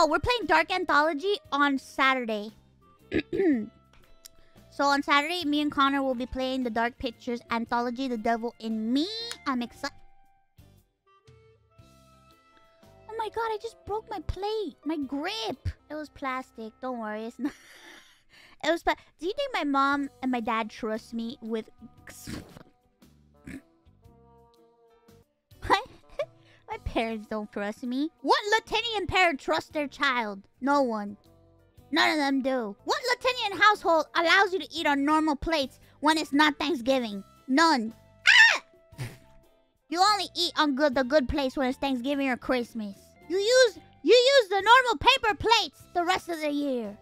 Oh, we're playing Dark Anthology on Saturday. so on Saturday, me and Connor will be playing the Dark Pictures Anthology, The Devil in Me. I'm excited. Oh my god, I just broke my plate. My grip. It was plastic. Don't worry, it's not. it was. Pa- Do you think my mom and my dad trust me with? Parents don't trust me. What Latinian parent trusts their child? No one. None of them do. What Latinian household allows you to eat on normal plates when it's not Thanksgiving? None. Ah! You only eat on good the good plates when it's Thanksgiving or Christmas. You use you use the normal paper plates the rest of the year.